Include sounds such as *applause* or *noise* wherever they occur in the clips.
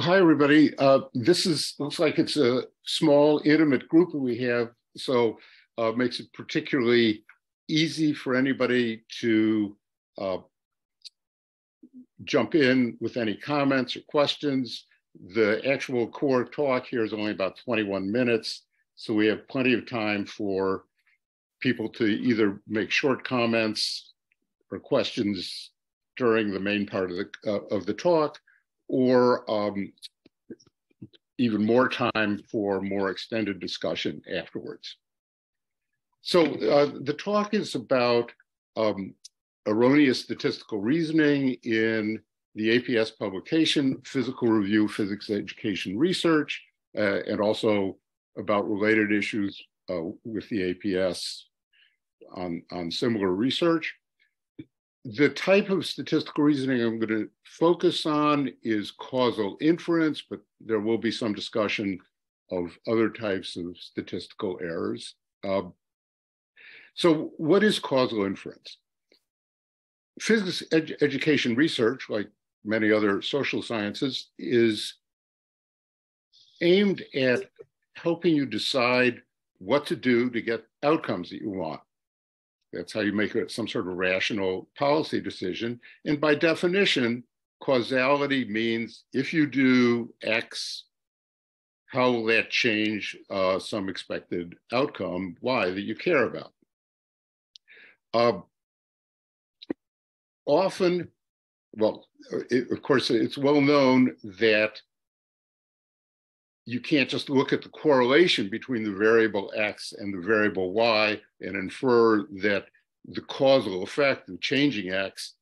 Hi, everybody. Uh, this is looks like it's a small, intimate group that we have, so uh, makes it particularly easy for anybody to uh, jump in with any comments or questions. The actual core talk here is only about 21 minutes, so we have plenty of time for people to either make short comments or questions during the main part of the uh, of the talk, or um, even more time for more extended discussion afterwards. So uh, the talk is about um, erroneous statistical reasoning in the APS publication, Physical Review Physics Education Research, uh, and also about related issues uh, with the APS on, on similar research the type of statistical reasoning I'm going to focus on is causal inference, but there will be some discussion of other types of statistical errors. Uh, so what is causal inference? Physics ed education research, like many other social sciences, is aimed at helping you decide what to do to get outcomes that you want. That's how you make it some sort of rational policy decision. And by definition, causality means if you do X, how will that change uh, some expected outcome, Y, that you care about? Uh, often, well, it, of course, it's well known that you can't just look at the correlation between the variable x and the variable y and infer that the causal effect of changing x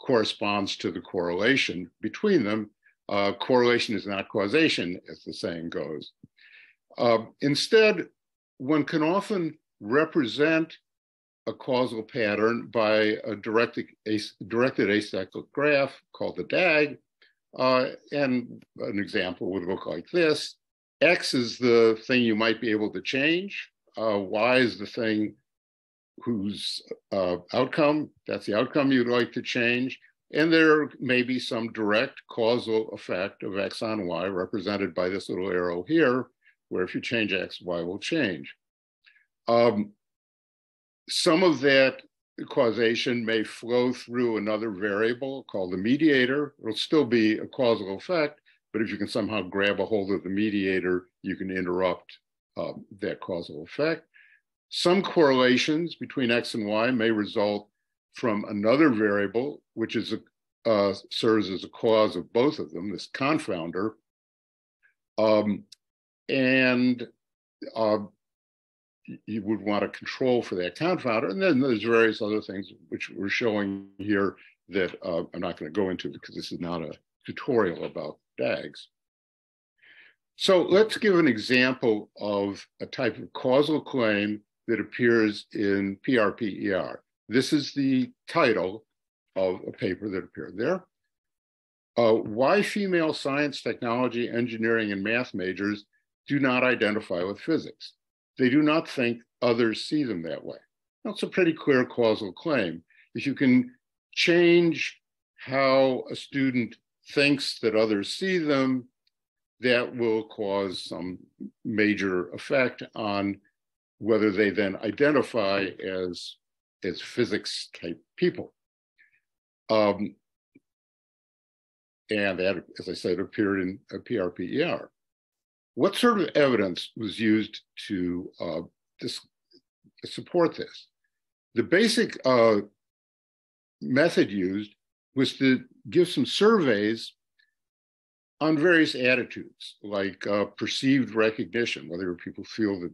corresponds to the correlation between them. Uh, correlation is not causation, as the saying goes. Uh, instead, one can often represent a causal pattern by a directed, directed acyclic graph called the DAG, uh, and an example would look like this. X is the thing you might be able to change. Uh, y is the thing whose uh, outcome, that's the outcome you'd like to change. And there may be some direct causal effect of X on Y represented by this little arrow here, where if you change X, Y will change. Um, some of that causation may flow through another variable called the mediator. It'll still be a causal effect, but if you can somehow grab a hold of the mediator, you can interrupt uh, that causal effect. Some correlations between X and Y may result from another variable, which is a, uh, serves as a cause of both of them, this confounder. Um, and uh, you would want to control for that confounder. And then there's various other things which we're showing here that uh, I'm not going to go into because this is not a tutorial about DAGs. So let's give an example of a type of causal claim that appears in PRPER. This is the title of a paper that appeared there. Uh, why female science, technology, engineering, and math majors do not identify with physics. They do not think others see them that way. That's a pretty clear causal claim. If you can change how a student thinks that others see them, that will cause some major effect on whether they then identify as, as physics type people. Um, and that, as I said, appeared in a PRPER. What sort of evidence was used to uh, this, support this? The basic uh, method used was to give some surveys on various attitudes, like uh, perceived recognition, whether people feel that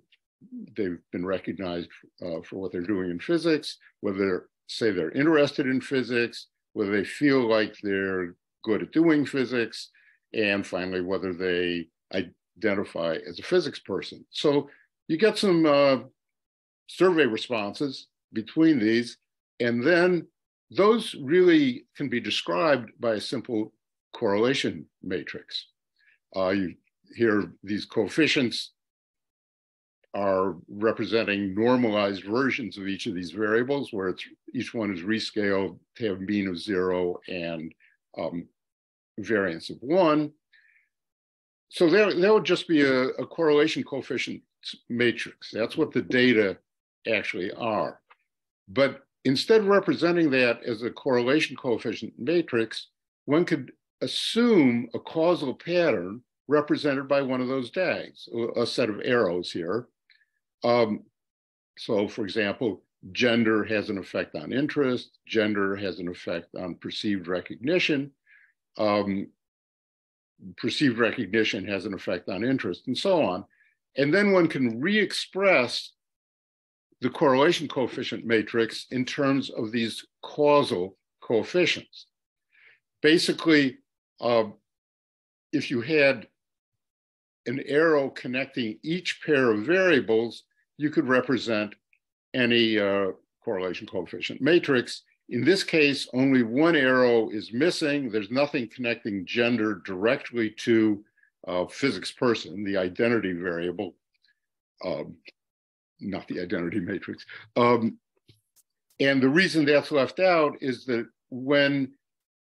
they've been recognized uh, for what they're doing in physics, whether they're, say they're interested in physics, whether they feel like they're good at doing physics, and finally, whether they identify as a physics person. So you get some uh, survey responses between these, and then those really can be described by a simple correlation matrix. Uh, you hear these coefficients are representing normalized versions of each of these variables where each one is rescaled to have mean of zero and um, variance of one. So there, that would just be a, a correlation coefficient matrix. That's what the data actually are. But instead of representing that as a correlation coefficient matrix, one could assume a causal pattern represented by one of those DAGs, a set of arrows here. Um, so for example, gender has an effect on interest, gender has an effect on perceived recognition, um, perceived recognition has an effect on interest, and so on. And then one can re-express the correlation coefficient matrix in terms of these causal coefficients. Basically, uh, if you had an arrow connecting each pair of variables, you could represent any uh, correlation coefficient matrix. In this case, only one arrow is missing. There's nothing connecting gender directly to uh, physics person, the identity variable, um, not the identity matrix. Um, and the reason that's left out is that when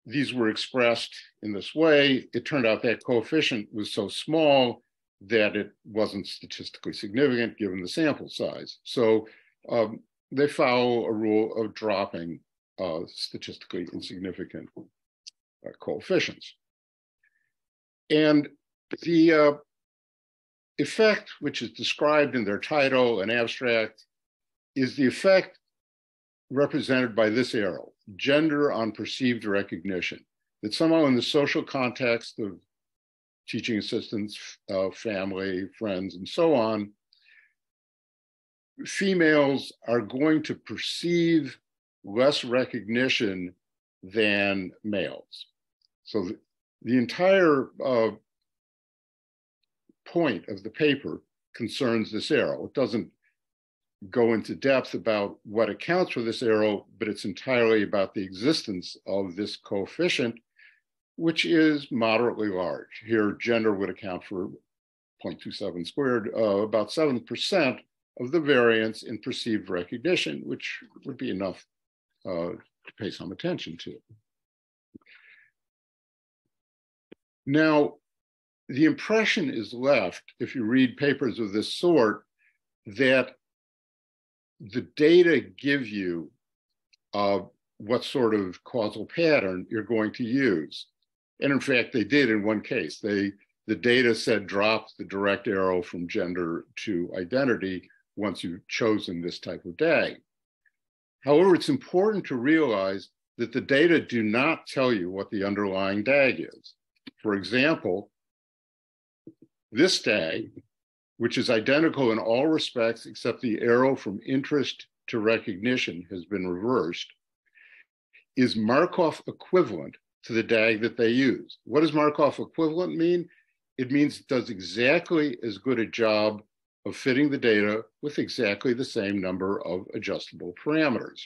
these were expressed in this way, it turned out that coefficient was so small that it wasn't statistically significant given the sample size. So um, they follow a rule of dropping uh, statistically insignificant uh, coefficients. And the uh, effect, which is described in their title and abstract, is the effect represented by this arrow, gender on perceived recognition, that somehow in the social context of teaching assistants, uh, family, friends, and so on, females are going to perceive less recognition than males. So the, the entire uh, point of the paper concerns this arrow. It doesn't go into depth about what accounts for this arrow, but it's entirely about the existence of this coefficient, which is moderately large. Here, gender would account for 0.27 squared, uh, about 7% of the variance in perceived recognition, which would be enough uh, to pay some attention to. Now, the impression is left, if you read papers of this sort, that the data give you uh, what sort of causal pattern you're going to use. And in fact, they did in one case. They the data said drop the direct arrow from gender to identity once you've chosen this type of DAG. However, it's important to realize that the data do not tell you what the underlying DAG is. For example, this DAG, which is identical in all respects except the arrow from interest to recognition has been reversed, is Markov equivalent to the DAG that they use. What does Markov equivalent mean? It means it does exactly as good a job of fitting the data with exactly the same number of adjustable parameters.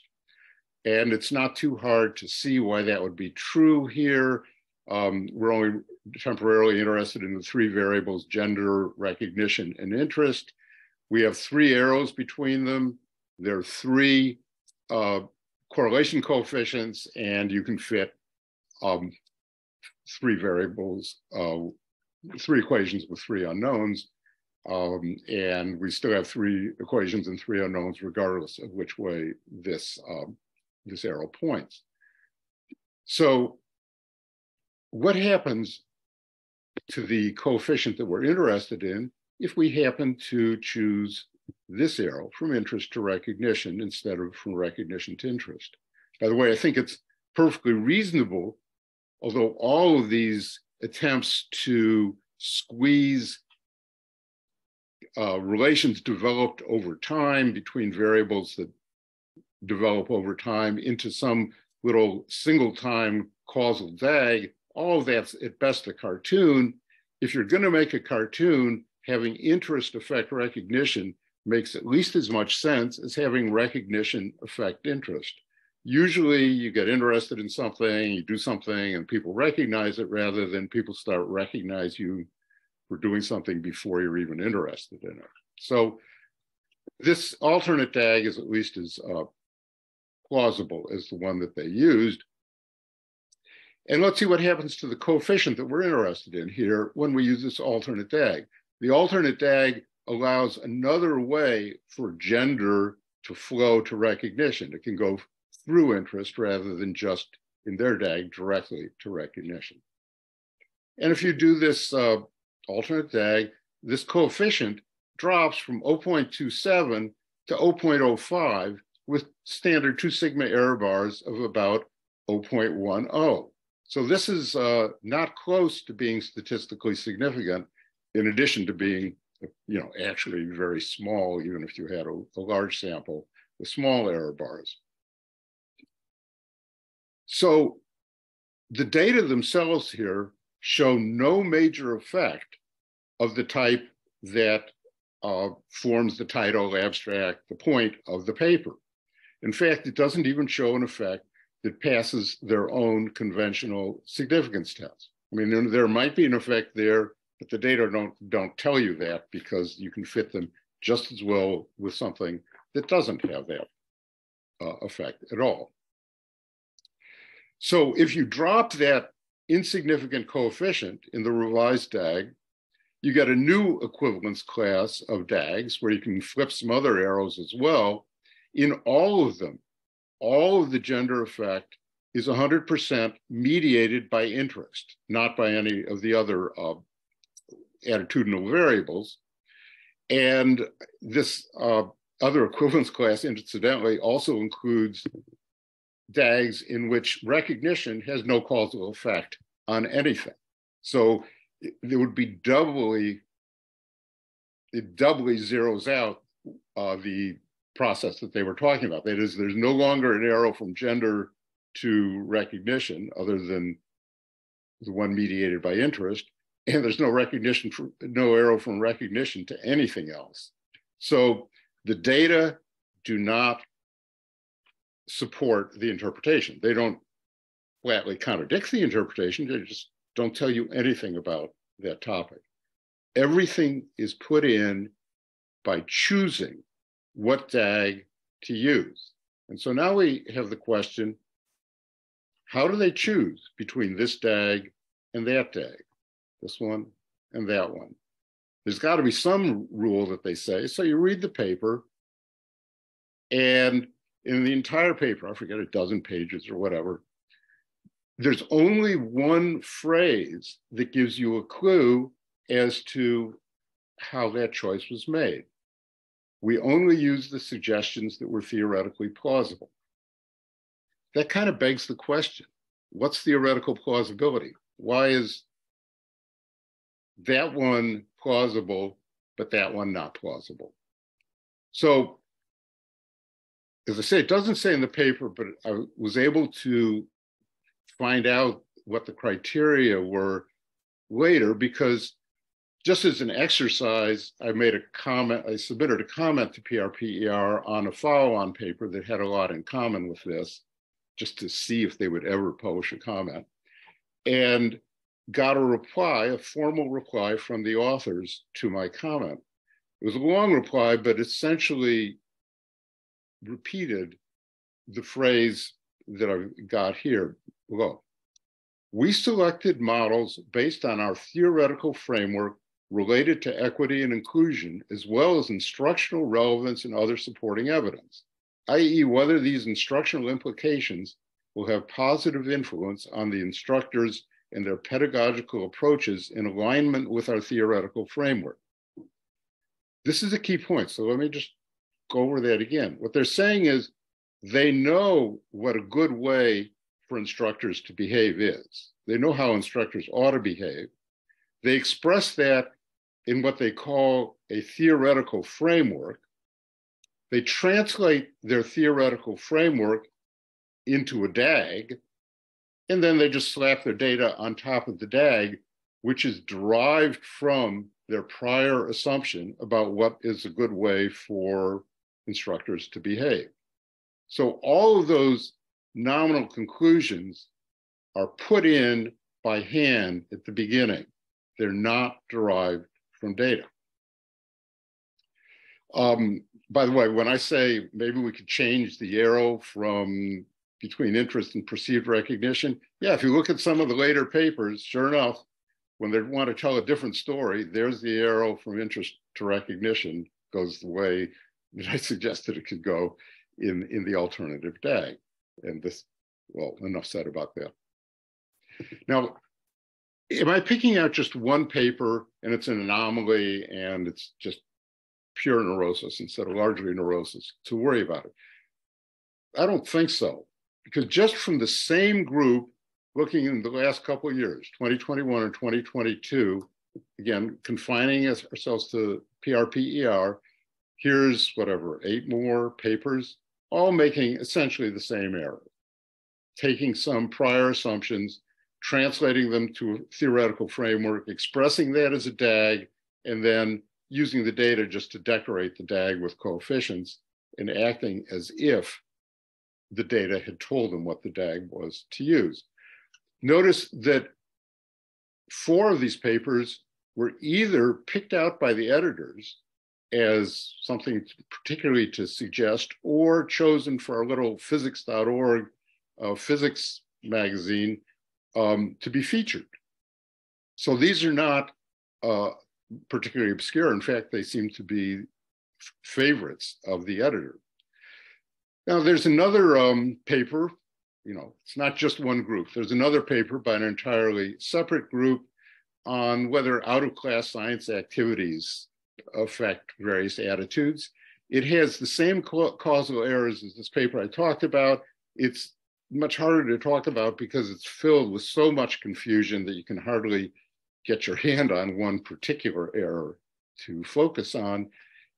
And it's not too hard to see why that would be true here. Um, we're only temporarily interested in the three variables, gender, recognition, and interest. We have three arrows between them. There are three uh, correlation coefficients, and you can fit um, three variables, uh, three equations with three unknowns. Um, and we still have three equations and three unknowns, regardless of which way this, um, this arrow points. So what happens to the coefficient that we're interested in if we happen to choose this arrow from interest to recognition instead of from recognition to interest? By the way, I think it's perfectly reasonable, although all of these attempts to squeeze uh, relations developed over time between variables that develop over time into some little single time causal DAG, all of that's at best a cartoon. If you're going to make a cartoon, having interest affect recognition makes at least as much sense as having recognition affect interest. Usually you get interested in something, you do something, and people recognize it rather than people start recognize you for doing something before you're even interested in it. So this alternate DAG is at least as uh, plausible as the one that they used. And let's see what happens to the coefficient that we're interested in here when we use this alternate DAG. The alternate DAG allows another way for gender to flow to recognition. It can go through interest rather than just in their DAG directly to recognition. And if you do this uh, alternate DAG, this coefficient drops from 0.27 to 0.05 with standard two sigma error bars of about 0.10. So this is uh, not close to being statistically significant, in addition to being, you know, actually very small, even if you had a, a large sample with small error bars. So the data themselves here show no major effect of the type that uh, forms the title, abstract, the point of the paper. In fact, it doesn't even show an effect that passes their own conventional significance test. I mean, there, might be an effect there, but the data don't, don't tell you that because you can fit them just as well with something that doesn't have that uh, effect at all. So if you drop that insignificant coefficient in the revised DAG, you get a new equivalence class of DAGs where you can flip some other arrows as well. In all of them, all of the gender effect is 100% mediated by interest, not by any of the other uh, attitudinal variables. And this uh, other equivalence class, incidentally, also includes DAGs in which recognition has no causal effect on anything. So it, it would be doubly, it doubly zeroes out uh, the process that they were talking about. That is, there's no longer an arrow from gender to recognition other than the one mediated by interest. And there's no recognition, for, no arrow from recognition to anything else. So the data do not support the interpretation. They don't flatly contradict the interpretation, they just don't tell you anything about that topic. Everything is put in by choosing what DAG to use. And so now we have the question, how do they choose between this DAG and that DAG, this one and that one? There's got to be some rule that they say. So you read the paper and in the entire paper, I forget a dozen pages or whatever, there's only one phrase that gives you a clue as to how that choice was made. We only use the suggestions that were theoretically plausible. That kind of begs the question what's theoretical plausibility? Why is that one plausible, but that one not plausible? So as I say, it doesn't say in the paper, but I was able to find out what the criteria were later because just as an exercise, I made a comment, I submitted a comment to PRPER on a follow-on paper that had a lot in common with this, just to see if they would ever publish a comment. And got a reply, a formal reply from the authors to my comment. It was a long reply, but essentially repeated the phrase that I've got here below. We selected models based on our theoretical framework related to equity and inclusion, as well as instructional relevance and other supporting evidence, i.e., whether these instructional implications will have positive influence on the instructors and their pedagogical approaches in alignment with our theoretical framework. This is a key point, so let me just go over that again. What they're saying is they know what a good way for instructors to behave is. They know how instructors ought to behave. They express that in what they call a theoretical framework. They translate their theoretical framework into a DAG, and then they just slap their data on top of the DAG, which is derived from their prior assumption about what is a good way for instructors to behave. So all of those nominal conclusions are put in by hand at the beginning. They're not derived from data. Um, by the way, when I say maybe we could change the arrow from between interest and perceived recognition. Yeah, if you look at some of the later papers, sure enough, when they want to tell a different story, there's the arrow from interest to recognition goes the way that *laughs* I suggested it could go in, in the alternative DAG. And this, well, enough said about that. Now, am I picking out just one paper and it's an anomaly and it's just pure neurosis instead of largely neurosis to worry about it? I don't think so because just from the same group looking in the last couple of years, 2021 and 2022, again, confining ourselves to PRPER, here's whatever, eight more papers, all making essentially the same error, taking some prior assumptions, translating them to a theoretical framework, expressing that as a DAG, and then using the data just to decorate the DAG with coefficients and acting as if the data had told them what the DAG was to use. Notice that four of these papers were either picked out by the editors as something particularly to suggest or chosen for our little physics.org uh, physics magazine um, to be featured. So these are not uh, particularly obscure. In fact, they seem to be favorites of the editor. Now, there's another um, paper, you know, it's not just one group. There's another paper by an entirely separate group on whether out of class science activities affect various attitudes. It has the same causal errors as this paper I talked about. It's much harder to talk about because it's filled with so much confusion that you can hardly get your hand on one particular error to focus on.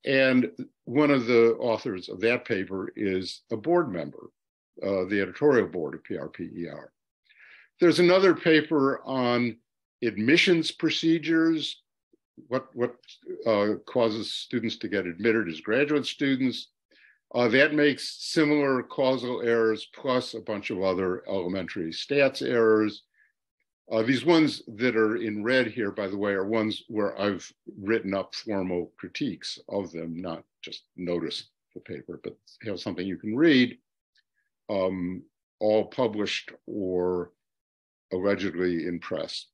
And one of the authors of that paper is a board member, uh, the editorial board of PRPER. There's another paper on admissions procedures, what, what uh, causes students to get admitted as graduate students. Uh, that makes similar causal errors plus a bunch of other elementary stats errors. Uh, these ones that are in red here, by the way, are ones where I've written up formal critiques of them, not just notice the paper, but have something you can read, um, all published or allegedly in press.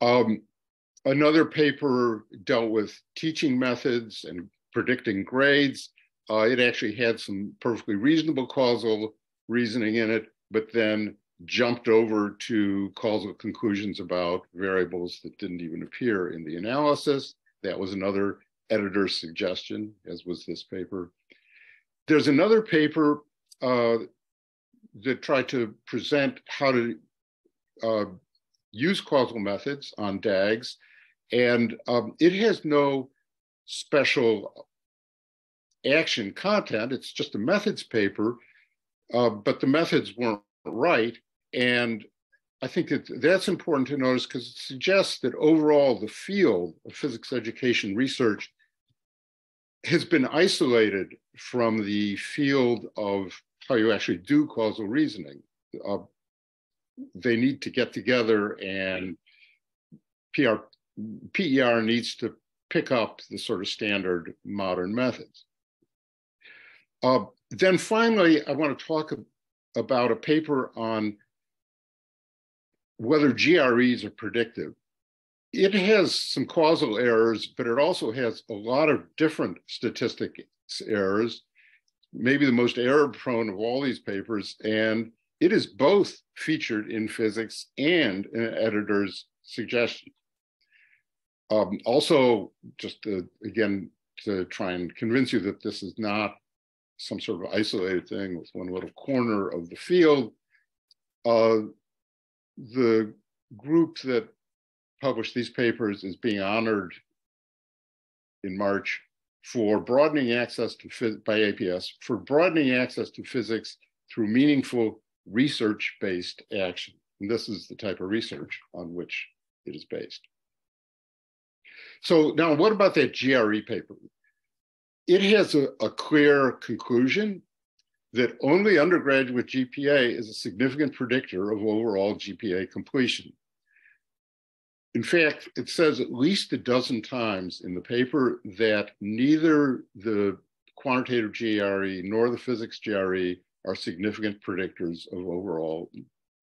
Um, another paper dealt with teaching methods and predicting grades. Uh, it actually had some perfectly reasonable causal reasoning in it, but then jumped over to causal conclusions about variables that didn't even appear in the analysis. That was another editor's suggestion, as was this paper. There's another paper uh, that tried to present how to uh, use causal methods on DAGs, and um, it has no special action content. It's just a methods paper, uh, but the methods weren't right. And I think that that's important to notice because it suggests that overall the field of physics education research has been isolated from the field of how you actually do causal reasoning. Uh, they need to get together and PR, PER needs to pick up the sort of standard modern methods. Uh, then finally, I want to talk about a paper on whether GREs are predictive. It has some causal errors, but it also has a lot of different statistics errors, maybe the most error prone of all these papers. And it is both featured in physics and an editor's suggestion. Um, also, just to, again, to try and convince you that this is not some sort of isolated thing with one little corner of the field, uh, the group that published these papers is being honored in March for broadening access to by APS for broadening access to physics through meaningful research-based action. And this is the type of research on which it is based. So now what about that GRE paper? It has a, a clear conclusion that only undergraduate GPA is a significant predictor of overall GPA completion. In fact, it says at least a dozen times in the paper that neither the quantitative GRE nor the physics GRE are significant predictors of overall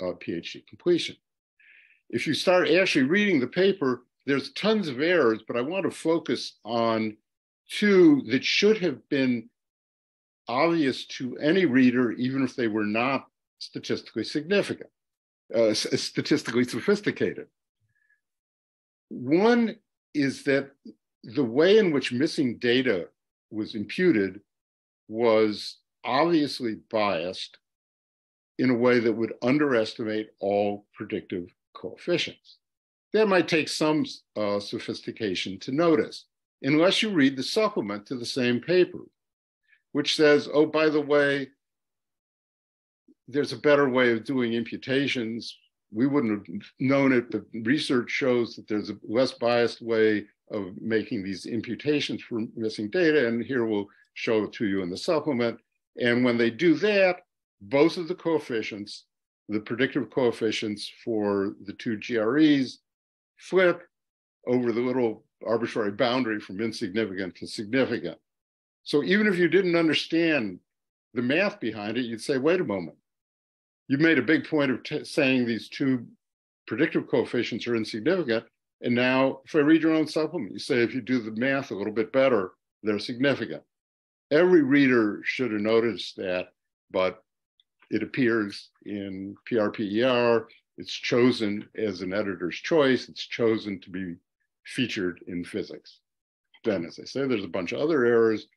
uh, PhD completion. If you start actually reading the paper, there's tons of errors, but I want to focus on two that should have been obvious to any reader, even if they were not statistically significant, uh, statistically sophisticated. One is that the way in which missing data was imputed was obviously biased in a way that would underestimate all predictive coefficients. That might take some uh, sophistication to notice, unless you read the supplement to the same paper, which says, oh, by the way, there's a better way of doing imputations. We wouldn't have known it, but research shows that there's a less biased way of making these imputations for missing data. And here we'll show it to you in the supplement. And when they do that, both of the coefficients, the predictive coefficients for the two GREs flip over the little arbitrary boundary from insignificant to significant. So even if you didn't understand the math behind it, you'd say, wait a moment, you made a big point of saying these two predictive coefficients are insignificant. And now if I read your own supplement, you say if you do the math a little bit better, they're significant. Every reader should have noticed that, but it appears in PRPER. It's chosen as an editor's choice. It's chosen to be featured in physics. Then, as I say, there's a bunch of other errors.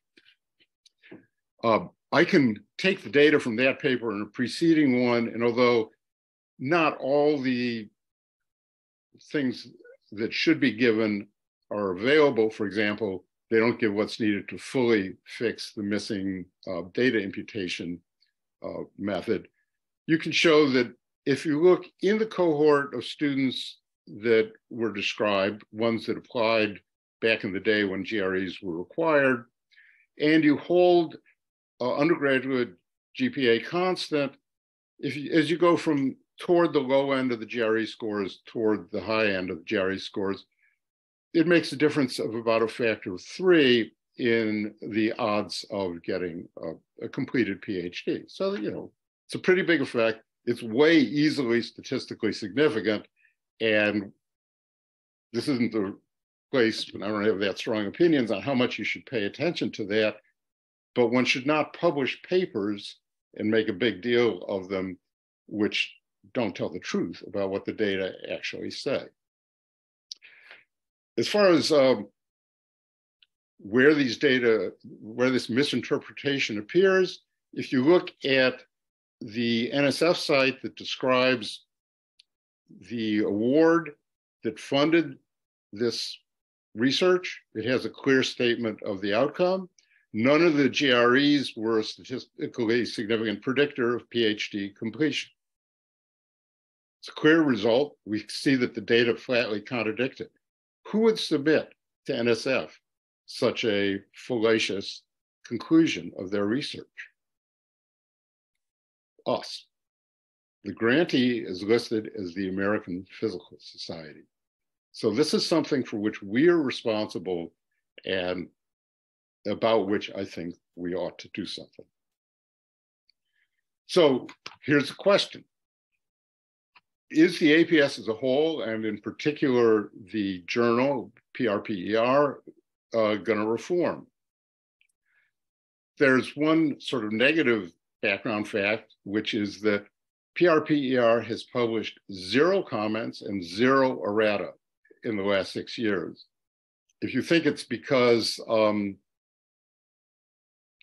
Uh, I can take the data from that paper and a preceding one, and although not all the things that should be given are available, for example, they don't give what's needed to fully fix the missing uh, data imputation uh, method. You can show that if you look in the cohort of students that were described, ones that applied back in the day when GREs were required, and you hold uh, undergraduate GPA constant, if you, as you go from toward the low end of the GRE scores toward the high end of the GRE scores, it makes a difference of about a factor of three in the odds of getting a, a completed PhD. So, you know, it's a pretty big effect. It's way easily statistically significant. And this isn't the place, I don't have that strong opinions on how much you should pay attention to that. But one should not publish papers and make a big deal of them, which don't tell the truth about what the data actually say. As far as um, where these data, where this misinterpretation appears, if you look at the NSF site that describes the award that funded this research, it has a clear statement of the outcome. None of the GREs were a statistically significant predictor of PhD completion. It's a clear result. We see that the data flatly contradict it. Who would submit to NSF such a fallacious conclusion of their research? Us. The grantee is listed as the American Physical Society. So this is something for which we are responsible and about which I think we ought to do something. So here's the question. Is the APS as a whole, and in particular the journal, PRPER, uh, going to reform. There's one sort of negative background fact, which is that PRPER has published zero comments and zero errata in the last six years. If you think it's because um,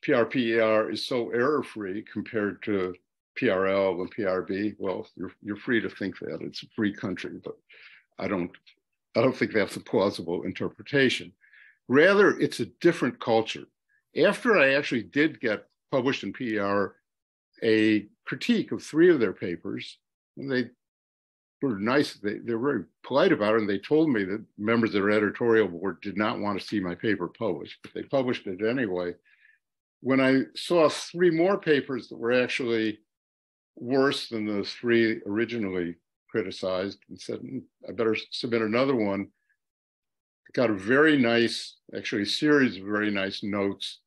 PRPER is so error-free compared to PRL and PRB, well, you're, you're free to think that. It's a free country, but I don't, I don't think that's a plausible interpretation. Rather, it's a different culture. After I actually did get published in PER a critique of three of their papers, and they were nice, they, they were very polite about it, and they told me that members of their editorial board did not want to see my paper published, but they published it anyway. When I saw three more papers that were actually worse than the three originally criticized and said, hmm, I better submit another one, I got a very nice, actually a series of very nice notes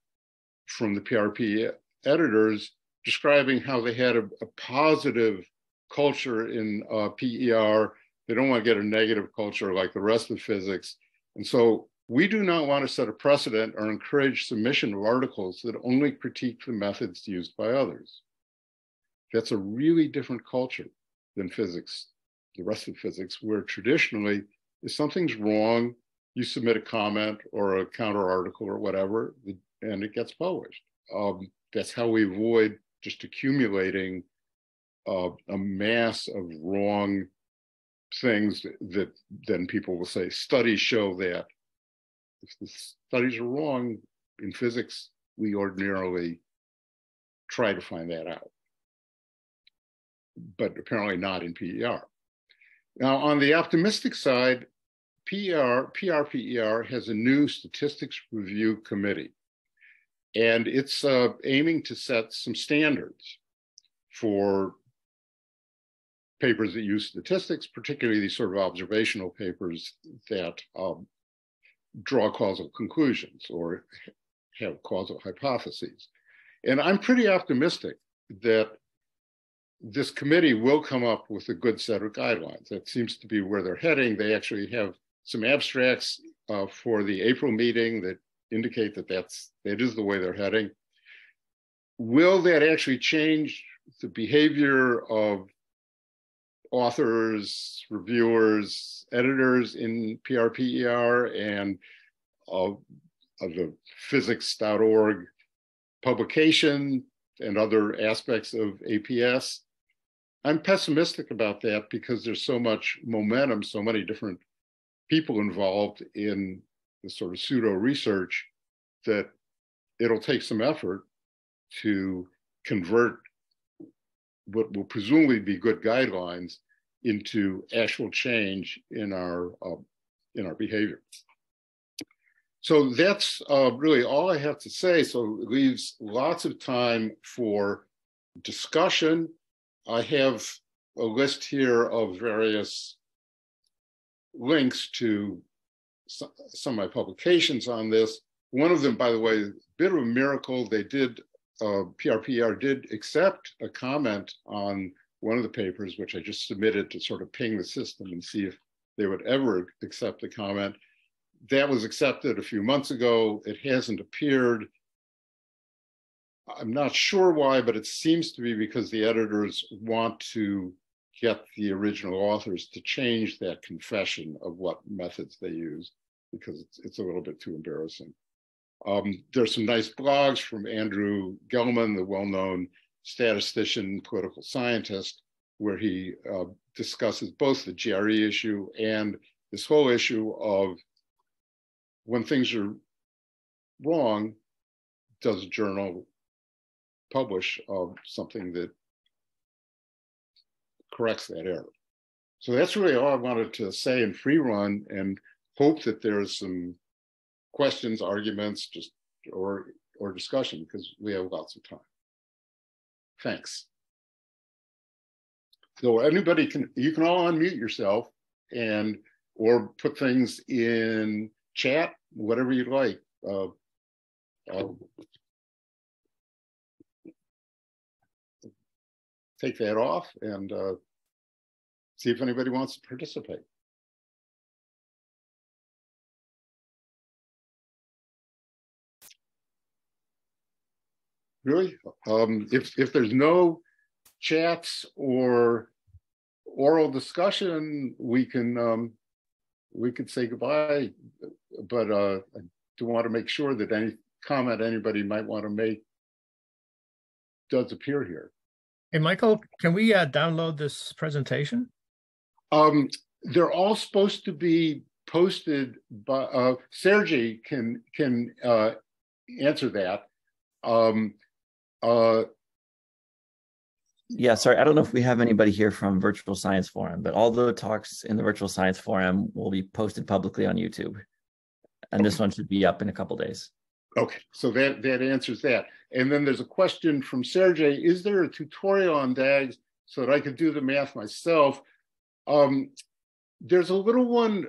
from the PRP editors describing how they had a, a positive culture in uh, PER. They don't want to get a negative culture like the rest of physics. And so we do not want to set a precedent or encourage submission of articles that only critique the methods used by others. That's a really different culture than physics, the rest of physics, where traditionally, if something's wrong, you submit a comment or a counter article or whatever, and it gets published. Um, that's how we avoid just accumulating uh, a mass of wrong things that, that then people will say studies show that if the studies are wrong in physics, we ordinarily try to find that out, but apparently not in PER. Now, on the optimistic side, PER, PRPER has a new statistics review committee, and it's uh, aiming to set some standards for papers that use statistics, particularly these sort of observational papers that um, draw causal conclusions or have causal hypotheses. And I'm pretty optimistic that this committee will come up with a good set of guidelines. That seems to be where they're heading. They actually have some abstracts uh, for the April meeting that indicate that that's that is the way they're heading. Will that actually change the behavior of authors, reviewers, editors in PRPER and of, of the physics.org publication and other aspects of APS. I'm pessimistic about that because there's so much momentum, so many different people involved in the sort of pseudo research that it'll take some effort to convert what will presumably be good guidelines into actual change in our uh, in our behavior. So that's uh, really all I have to say. So it leaves lots of time for discussion. I have a list here of various links to some, of my publications on this. One of them, by the way, a bit of a miracle. They did, uh, PRPER did accept a comment on one of the papers, which I just submitted to sort of ping the system and see if they would ever accept the comment. That was accepted a few months ago. It hasn't appeared. I'm not sure why, but it seems to be because the editors want to get the original authors to change that confession of what methods they use because it's, it's a little bit too embarrassing. Um, there's some nice blogs from Andrew Gelman, the well-known statistician, political scientist, where he uh, discusses both the GRE issue and this whole issue of when things are wrong, does a journal publish of something that corrects that error? So that's really all I wanted to say in free run and hope that there's some questions, arguments, just or or discussion because we have lots of time. Thanks. So anybody can, you can all unmute yourself and, or put things in chat, whatever you'd like. Uh, I'll take that off and uh, see if anybody wants to participate. Really? Um, if, if there's no chats or oral discussion, we can um, we could say goodbye. But uh, I do want to make sure that any comment anybody might want to make does appear here. Hey, Michael, can we uh, download this presentation? Um, they're all supposed to be posted by uh, Sergey can can uh, answer that. Um, uh, yeah, sorry, I don't know if we have anybody here from Virtual Science Forum, but all the talks in the Virtual Science Forum will be posted publicly on YouTube. And this one should be up in a couple days. Okay, so that, that answers that. And then there's a question from Sergey, is there a tutorial on DAGs so that I could do the math myself? Um, there's a little one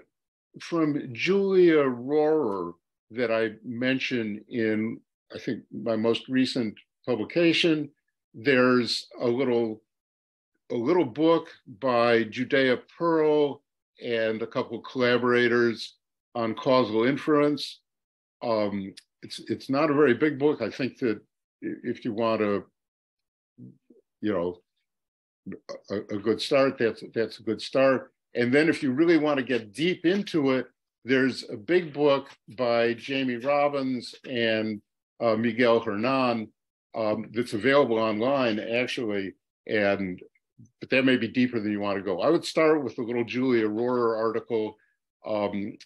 from Julia Rohrer that I mentioned in, I think, my most recent publication there's a little a little book by Judea Pearl and a couple collaborators on causal inference. Um, it's it's not a very big book. I think that if you want to, you know, a, a good start, that's that's a good start. And then if you really want to get deep into it, there's a big book by Jamie Robins and uh, Miguel Hernan um, that's available online actually, and but that may be deeper than you want to go. I would start with the little Julia Rohrer article, um,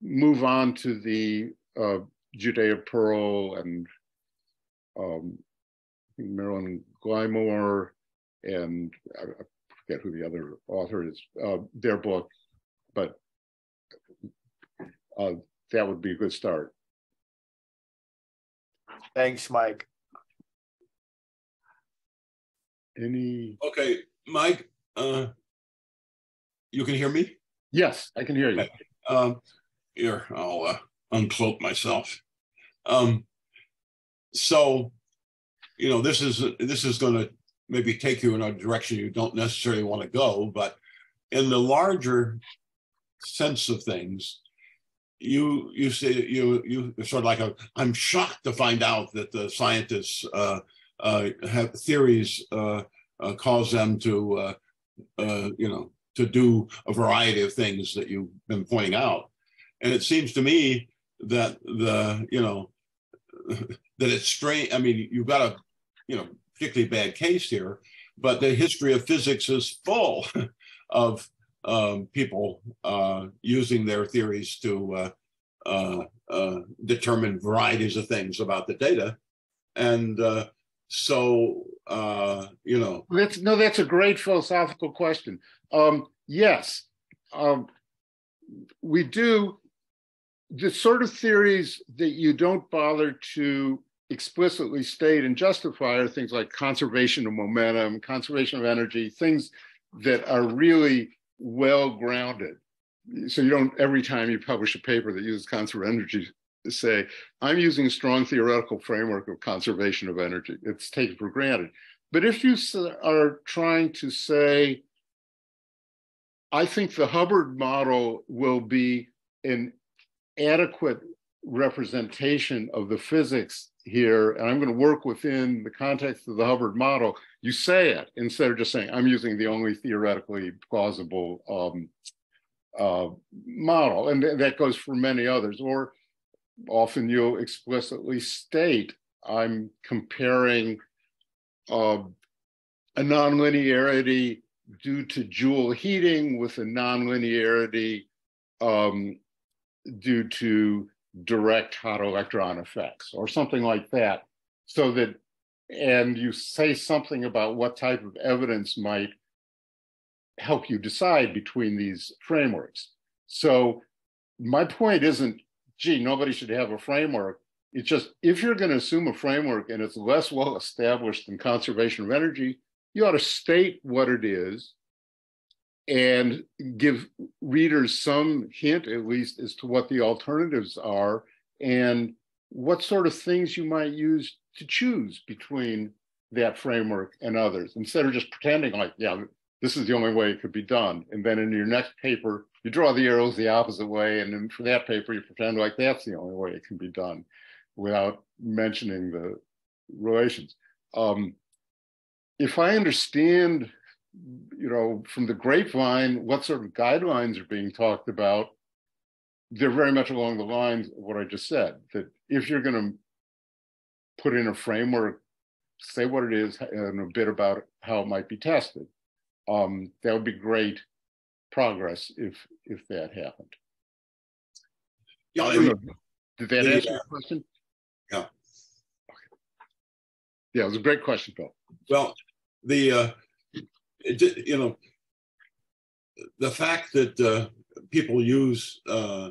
move on to the uh, Judea Pearl and um, Madelyn Glymour, and I forget who the other author is, uh, their book, but uh, that would be a good start. Thanks, Mike. Any? Okay, Mike, uh, you can hear me? Yes, I can hear you. Um, here, I'll uh, uncloak myself. Um, so, you know, this is this is going to maybe take you in a direction you don't necessarily want to go, but in the larger sense of things, you you say you you sort of like a I'm shocked to find out that the scientists uh, uh, have theories uh, uh cause them to uh, uh, you know to do a variety of things that you've been pointing out, and it seems to me that the you know *laughs* that it's strange. I mean, you've got to you know particularly bad case here, but the history of physics is full *laughs* of um, people uh, using their theories to uh, uh, uh determine varieties of things about the data, and uh, so uh, you know. That's no, that's a great philosophical question. Um, yes, um, we do the sort of theories that you don't bother to explicitly state and justify are things like conservation of momentum, conservation of energy, things that are really well grounded. So you don't every time you publish a paper that uses conservation energy say, I'm using a strong theoretical framework of conservation of energy. It's taken for granted. But if you are trying to say, I think the Hubbard model will be an adequate representation of the physics here, and I'm going to work within the context of the Hubbard model, you say it instead of just saying, I'm using the only theoretically plausible um, uh, model. And that goes for many others. Or often you'll explicitly state, I'm comparing uh, a nonlinearity due to Joule heating with a nonlinearity um, due to direct hot electron effects or something like that. So that, and you say something about what type of evidence might help you decide between these frameworks. So my point isn't, gee, nobody should have a framework. It's just if you're going to assume a framework and it's less well established than conservation of energy, you ought to state what it is and give readers some hint, at least, as to what the alternatives are and what sort of things you might use to choose between that framework and others instead of just pretending like, yeah, this is the only way it could be done. And then in your next paper, you draw the arrows the opposite way. And then for that paper, you pretend like that's the only way it can be done without mentioning the relations. Um, if I understand you know, from the grapevine, what sort of guidelines are being talked about, they're very much along the lines of what I just said, that if you're going to put in a framework, say what it is and a bit about how it might be tested. Um, that would be great progress if if that happened. Yeah, I mean, did that the, answer your question? Yeah. Okay. Yeah, it was a great question, Bill. Well, the uh, it, you know, the fact that uh, people use uh,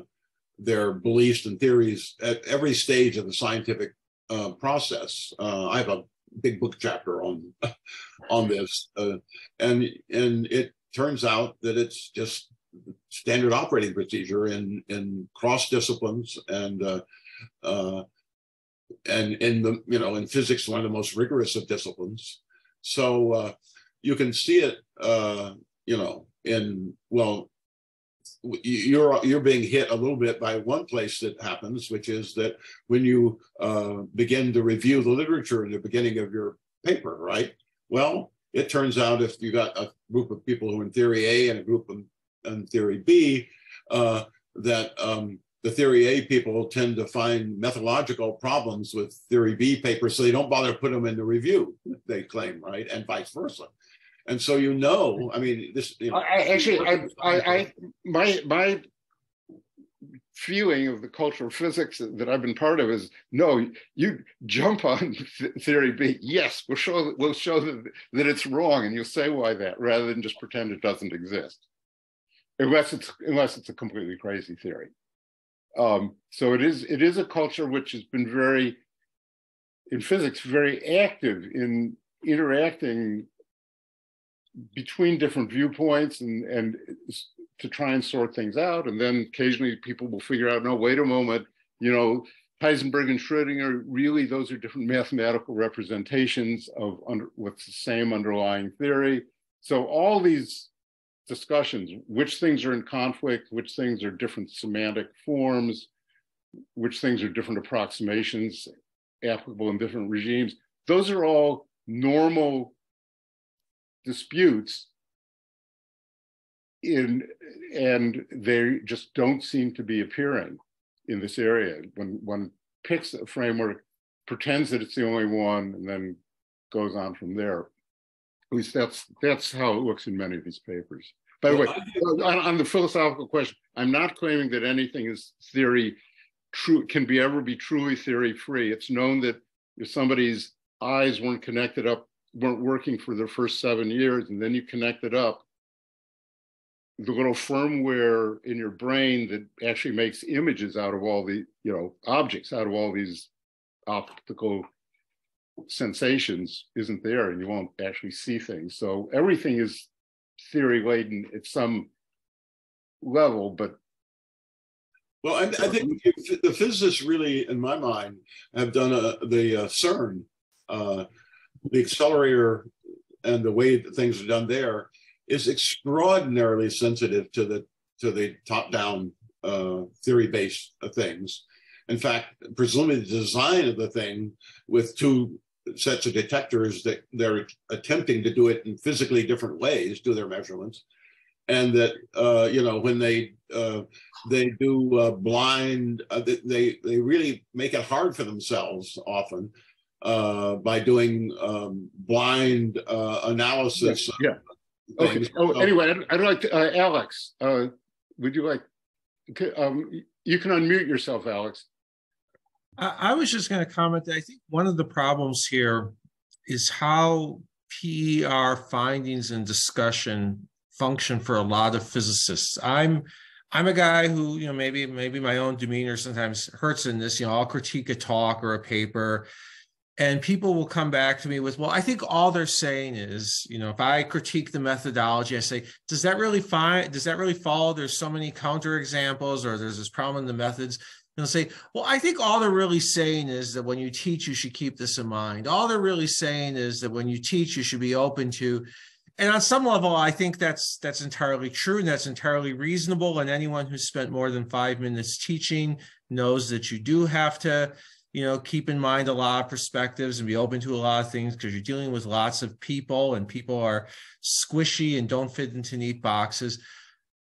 their beliefs and theories at every stage of the scientific uh, process. Uh, I have a big book chapter on *laughs* on this, uh, and and it turns out that it's just standard operating procedure in in cross disciplines and uh, and in the you know in physics one of the most rigorous of disciplines So uh, you can see it, uh, you know, in well, you're you're being hit a little bit by one place that happens, which is that when you uh, begin to review the literature in the beginning of your paper, right? Well, it turns out if you got a group of people who are in theory A and a group in, in theory B, uh, that um, the theory A people tend to find methodological problems with theory B papers, so they don't bother to put them in the review, they claim, right? And vice versa. And so you know, I mean, this. You know, I, actually, I, I, I, my my feeling of the culture of physics that I've been part of is no, you jump on theory B. Yes, we'll show we'll show that, that it's wrong, and you'll say why that, rather than just pretend it doesn't exist, unless it's unless it's a completely crazy theory. Um, so it is it is a culture which has been very in physics very active in interacting between different viewpoints and and to try and sort things out. And then occasionally people will figure out no wait a moment. You know heisenberg and schrodinger really those are different mathematical representations of under what's the same underlying theory. So all these discussions which things are in conflict which things are different semantic forms which things are different approximations applicable in different regimes those are all normal disputes in and they just don't seem to be appearing in this area. When one picks a framework pretends that it's the only one and then goes on from there. At least that's that's how it looks in many of these papers. By the way on, on the philosophical question i'm not claiming that anything is theory true can be ever be truly theory free it's known that if somebody's eyes weren't connected up weren't working for their first seven years, and then you connect it up, the little firmware in your brain that actually makes images out of all the, you know, objects out of all these optical sensations isn't there, and you won't actually see things. So everything is theory laden at some level, but well, I, I, think the physicists really, in my mind, have done a, the uh, CERN uh, the accelerator and the way things are done there is extraordinarily sensitive to the to the top-down uh, theory-based things. In fact, presumably the design of the thing with two sets of detectors that they're attempting to do it in physically different ways, do their measurements, and that uh, you know when they uh, they do uh, blind, uh, they they really make it hard for themselves often uh, by doing um, blind uh, analysis. Yeah. yeah. Okay. Oh, anyway, I'd, I'd like to, uh, Alex, uh, would you like, um, you can unmute yourself, Alex. I, I was just going to comment that I think one of the problems here is how PER findings and discussion function for a lot of physicists. I'm I'm a guy who, you know, maybe maybe my own demeanor sometimes hurts in this. You know, I'll critique a talk or a paper, and people will come back to me with well i think all they're saying is you know if i critique the methodology i say does that really find does that really follow? There's so many counter examples or there's this problem in the methods. And they'll say well i think all they're really saying is that when you teach you should keep this in mind. All they're really saying is that when you teach you should be open to and on some level i think that's that's entirely true and that's entirely reasonable. And anyone who's spent more than five minutes teaching knows that you do have to you know, keep in mind a lot of perspectives and be open to a lot of things because you're dealing with lots of people and people are squishy and don't fit into neat boxes.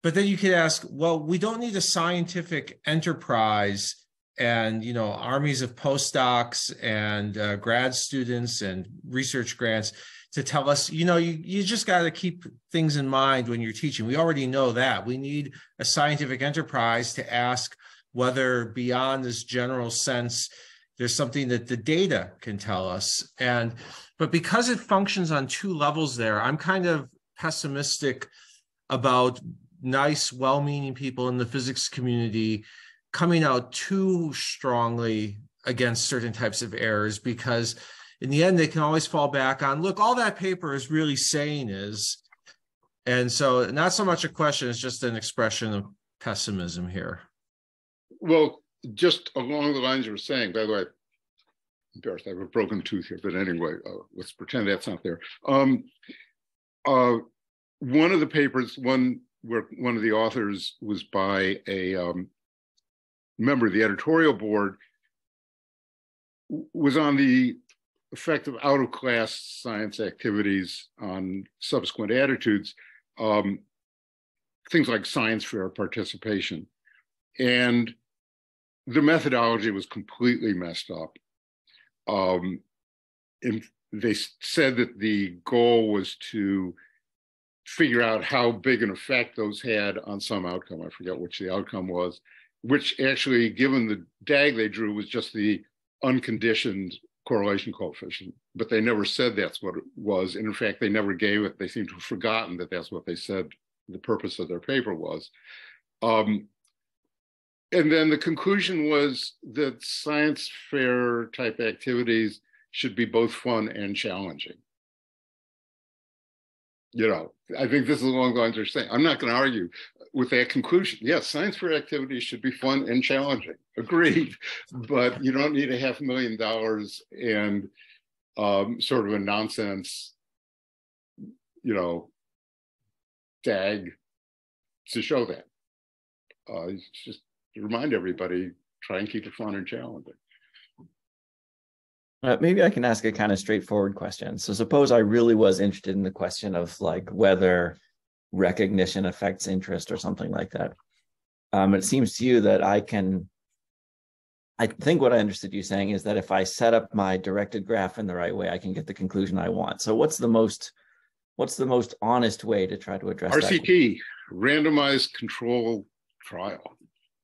But then you could ask, well, we don't need a scientific enterprise and you know armies of postdocs and uh, grad students and research grants to tell us you know you, you just got to keep things in mind when you're teaching we already know that we need a scientific enterprise to ask whether beyond this general sense there's something that the data can tell us. And but because it functions on two levels there i'm kind of pessimistic about nice well-meaning people in the physics community coming out too strongly against certain types of errors because in the end they can always fall back on look all that paper is really saying is and so not so much a question it's just an expression of pessimism here well, just along the lines you were saying, by the way, embarrassed. I have a broken tooth here, but anyway, uh, let's pretend that's not there. Um, uh, one of the papers, one where one of the authors was by a um, member of the editorial board, was on the effect of out of class science activities on subsequent attitudes, um, things like science fair participation. And the methodology was completely messed up. Um, and they said that the goal was to figure out how big an effect those had on some outcome. I forget which the outcome was, which actually, given the DAG they drew, was just the unconditioned correlation coefficient. But they never said that's what it was. And in fact, they never gave it. They seem to have forgotten that that's what they said the purpose of their paper was. Um, and then the conclusion was that science fair type activities should be both fun and challenging. You know, I think this is along the lines they're saying. I'm not going to argue with that conclusion. Yes, science fair activities should be fun and challenging. *laughs* Agreed. But you don't need a half million dollars and um, sort of a nonsense, you know, DAG to show that. Uh, just remind everybody, try and keep it fun and challenging. Uh, maybe I can ask a kind of straightforward question. So suppose I really was interested in the question of like whether recognition affects interest or something like that. Um, it seems to you that I can, I think what I understood you saying is that if I set up my directed graph in the right way, I can get the conclusion I want. So what's the most, what's the most honest way to try to address RCT, randomized control trial.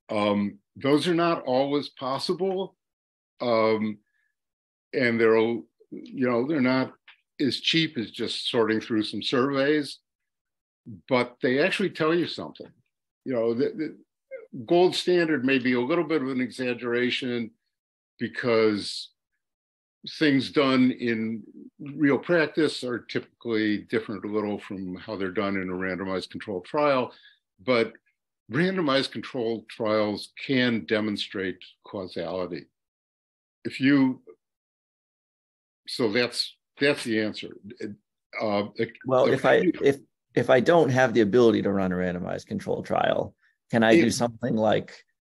Um, those are not always possible. Um, and they're, you know, they're not as cheap as just sorting through some surveys, but they actually tell you something. You know, the, the gold standard may be a little bit of an exaggeration because things done in real practice are typically different a little from how they're done in a randomized controlled trial, but randomized controlled trials can demonstrate causality. If you, so that's that's the answer. Uh, well, if I if if I don't have the ability to run a randomized controlled trial, can I it, do something like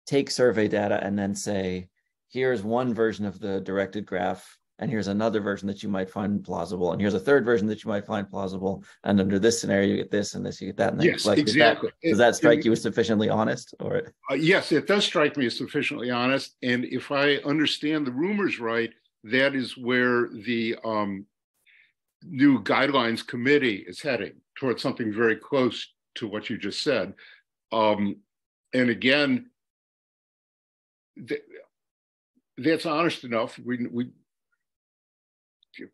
take survey data and then say, here's one version of the directed graph and here's another version that you might find plausible, and here's a third version that you might find plausible, and under this scenario you get this, and this you get that. And yes, like, exactly. Does that, does that strike it, you as sufficiently honest, or? Uh, yes, it does strike me as sufficiently honest, and if I understand the rumors right, that is where the um, new guidelines committee is heading towards something very close to what you just said. Um, and again, th- that's honest enough. We, we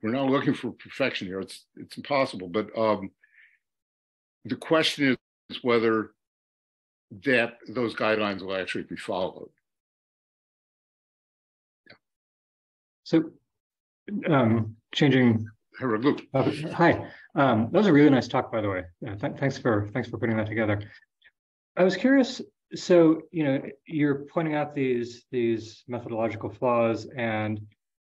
we're not looking for perfection here. It's it's impossible. But um, the question is whether that those guidelines will actually be followed. Yeah. So, um, changing. Uh, hi. Um, that was a really nice talk, by the way. Uh, th thanks for thanks for putting that together. I was curious. So, you know, you're pointing out these these methodological flaws, and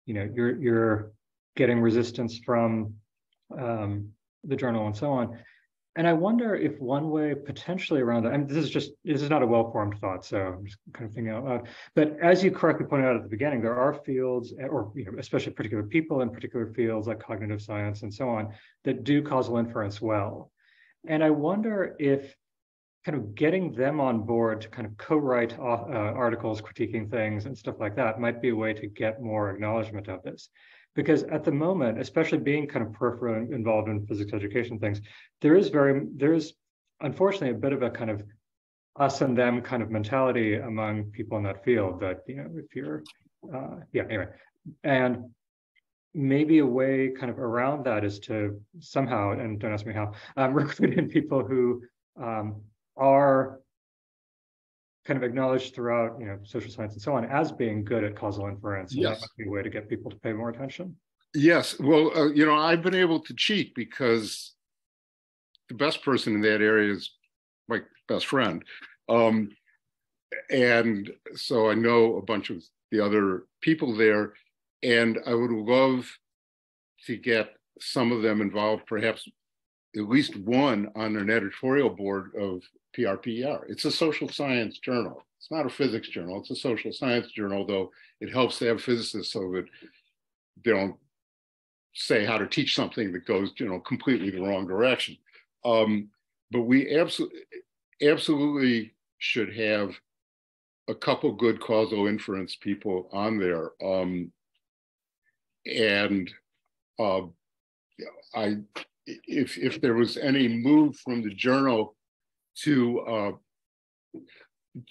you know, you're you're getting resistance from um, the journal and so on. And I wonder if one way potentially around that, I mean, this is just, this is not a well-formed thought, so I'm just kind of thinking out loud. But as you correctly pointed out at the beginning, there are fields, or you know, especially particular people in particular fields like cognitive science and so on, that do causal inference well. And I wonder if kind of getting them on board to kind of co-write uh, articles critiquing things and stuff like that might be a way to get more acknowledgement of this because at the moment, especially being kind of peripheral involved in physics education things, there is very there is unfortunately a bit of a kind of us and them kind of mentality among people in that field that you know if you're uh, yeah anyway. And maybe a way kind of around that is to somehow and don't ask me how um, *laughs* recruit in people who um, are kind of acknowledged throughout, you know, social science and so on as being good at causal inference. Yes. That might be a way to get people to pay more attention. Yes. Well, uh, you know, I've been able to cheat because the best person in that area is my best friend. Um, and so I know a bunch of the other people there. and I would love to get some of them involved, perhaps at least one on an editorial board of PRPER. It's a social science journal. It's not a physics journal. It's a social science journal, though it helps to have physicists so that they don't say how to teach something that goes, you know, completely the wrong direction. Um, but we absolutely, absolutely should have a couple good causal inference people on there. Um, and uh, I, if if there was any move from the journal to uh,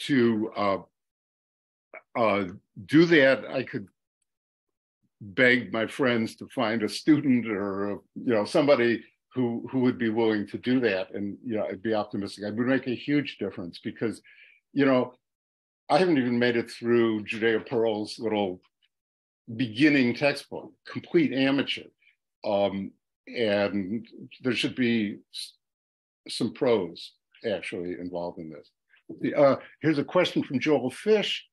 to uh, uh, do that, I could beg my friends to find a student or you know somebody who who would be willing to do that, and you know I'd be optimistic. It would make a huge difference because you know I haven't even made it through Judea Pearl's little beginning textbook, complete amateur. Um, and there should be some pros actually involved in this. Uh, here's a question from Joel Fish.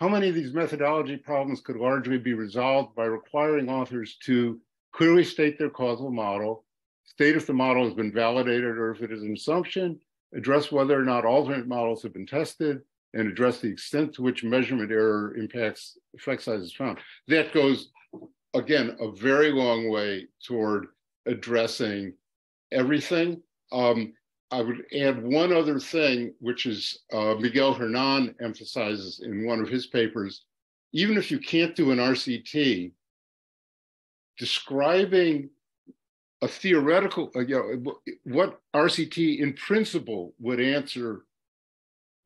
How many of these methodology problems could largely be resolved by requiring authors to clearly state their causal model, state if the model has been validated or if it is an assumption, address whether or not alternate models have been tested, and address the extent to which measurement error impacts effect sizes found. That goes, again, a very long way toward addressing everything. Um, I would add one other thing, which is uh, Miguel Hernan emphasizes in one of his papers. Even if you can't do an RCT, describing a theoretical, uh, you know, what RCT in principle would answer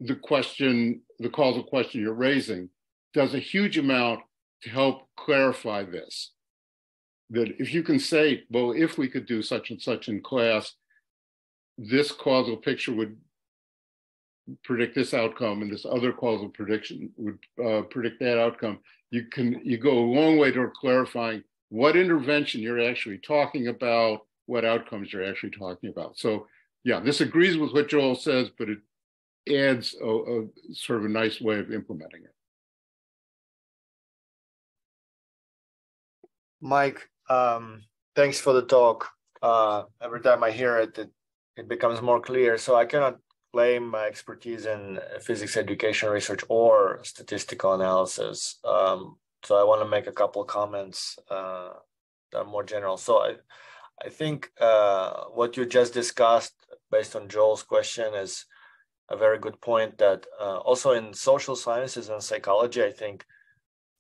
the question, the causal question you're raising, does a huge amount to help clarify this. That if you can say, well, if we could do such and such in class, this causal picture would predict this outcome and this other causal prediction would uh, predict that outcome you can you go a long way toward clarifying what intervention you're actually talking about what outcomes you're actually talking about so yeah this agrees with what joel says but it adds a, a sort of a nice way of implementing it. Mike, um, thanks for the talk. Uh, every time I hear it, it, it becomes more clear. So I cannot claim my expertise in physics education research or statistical analysis. Um, so I want to make a couple of comments uh, that are more general. So I, I think uh, what you just discussed, based on Joel's question, is a very good point that uh, also in social sciences and psychology, I think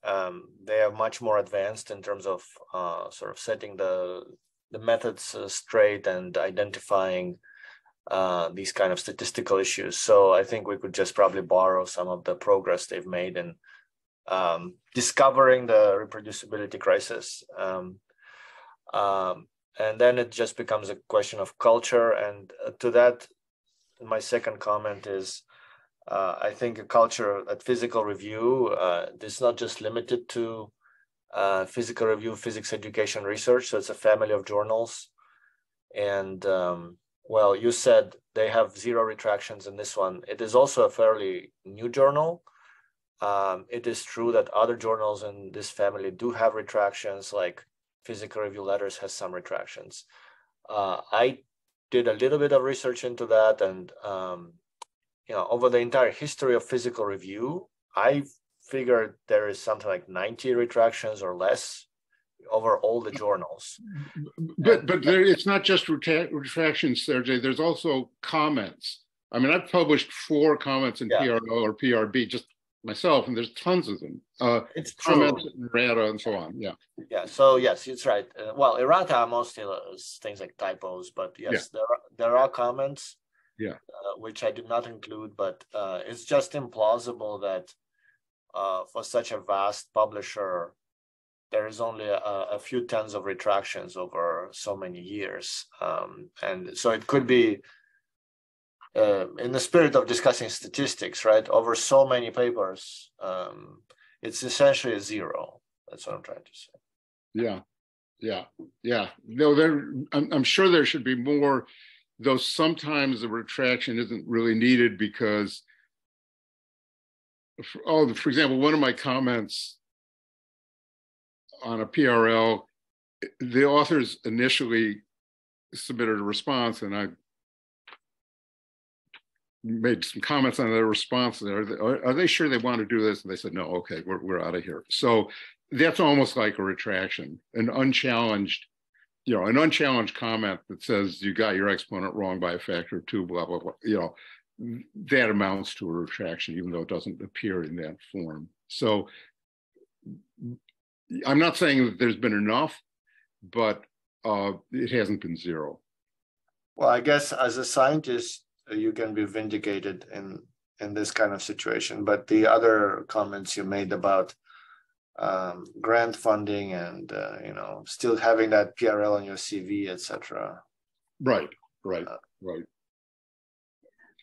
um, they are much more advanced in terms of uh, sort of setting the the methods uh, straight and identifying uh, these kind of statistical issues. So I think we could just probably borrow some of the progress they've made in um, discovering the reproducibility crisis. Um, um, and then it just becomes a question of culture. And uh, to that, my second comment is uh, I think a culture at physical review uh, is not just limited to uh, physical review, physics education research. So it's a family of journals. And um, well, you said they have zero retractions in this one. It is also a fairly new journal. Um, it is true that other journals in this family do have retractions, like Physical Review Letters has some retractions. Uh, I did a little bit of research into that and um, you know over the entire history of physical review i figured there is something like 90 retractions or less over all the journals but and, but there, it's not just retractions Sergey. there's also comments i mean i've published four comments in yeah. pro or prb just myself, and there's tons of them. Uh, it's true. errata and so on. Yeah. Yeah. So yes, it's right. Uh, well, errata are mostly uh, things like typos, but yes, yeah. there are, there are comments. Yeah. Uh, which I did not include, but uh, it's just implausible that uh, for such a vast publisher, there is only a, a, few tens of retractions over so many years, um, and so it could be uh, in the spirit of discussing statistics, right, over so many papers, um, it's essentially a zero. That's what I'm trying to say. Yeah, yeah, yeah. No, there. I'm, I'm sure there should be more, though. Sometimes the retraction isn't really needed because, for, oh, for example, one of my comments on a PRL, the authors initially submitted a response and I made some comments on their response. Are they, are they sure they want to do this? And they said, no, okay, we're, we're out of here. So that's almost like a retraction, an unchallenged, you know, an unchallenged comment that says you got your exponent wrong by a factor of two, blah, blah, blah. You know, that amounts to a retraction, even though it doesn't appear in that form. So I'm not saying that there's been enough, but uh, it hasn't been zero. Well, I guess as a scientist, you can be vindicated in in this kind of situation. But the other comments you made about um, grant funding and uh, you know still having that PRL on your CV, etc. Right, right, uh, right.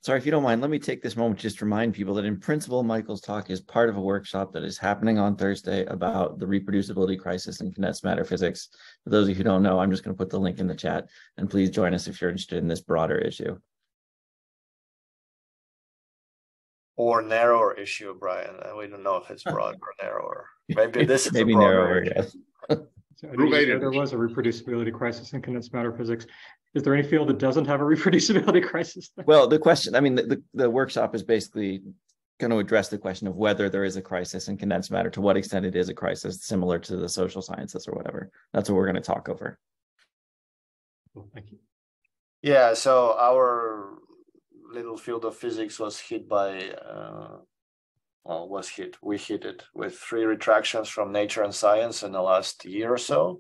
Sorry, if you don't mind, let me take this moment just to remind people that in principle, Michael's talk is part of a workshop that is happening on Thursday about the reproducibility crisis in condensed matter physics. For those of you who don't know, I'm just going to put the link in the chat and please join us if you're interested in this broader issue. Or narrower issue, Brian. Uh, we don't know if it's broad or narrower. *laughs* Maybe this is maybe narrower, yes. *laughs* so There was a reproducibility crisis in condensed matter physics. Is there any field that doesn't have a *laughs* reproducibility crisis? Well, the question, I mean, the, the, the workshop is basically going to address the question of whether there is a crisis in condensed matter, to what extent it is a crisis, similar to the social sciences or whatever. That's what we're going to talk over. Cool, thank you. Yeah, so our little field of physics was hit by, uh, well, was hit, we hit it with three retractions from Nature and Science in the last year or so.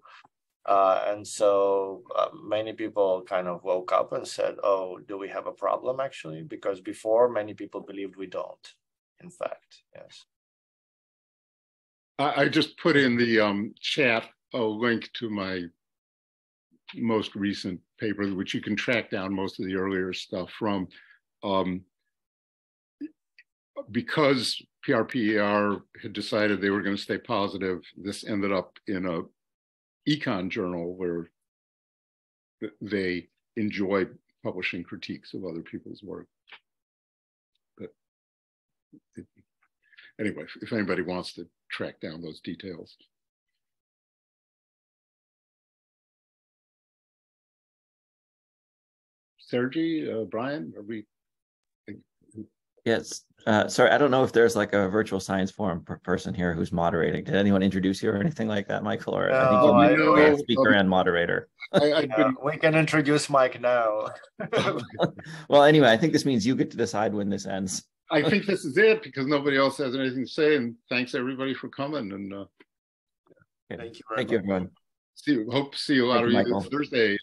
Uh, and so uh, many people kind of woke up and said, oh, do we have a problem actually? Because before many people believed we don't, in fact, yes. I, I just put in the um, chat a link to my most recent paper, which you can track down most of the earlier stuff from. Um, because PRPER had decided they were going to stay positive, this ended up in a econ journal where they enjoy publishing critiques of other people's work. But it, anyway, if anybody wants to track down those details. Sergey, uh, Brian, are we Yes. Uh, sorry, I don't know if there's like a virtual science forum per person here who's moderating. Did anyone introduce you or anything like that, Michael? Or no, I think you're I, speaker and moderator. *laughs* I, been... we can introduce Mike now. *laughs* well, anyway, I think this means you get to decide when this ends. I think this is it because nobody else has anything to say. And thanks everybody for coming. And uh, okay. thank you. Thank much. you, everyone. See, hope to see a lot Thank of you Thursday.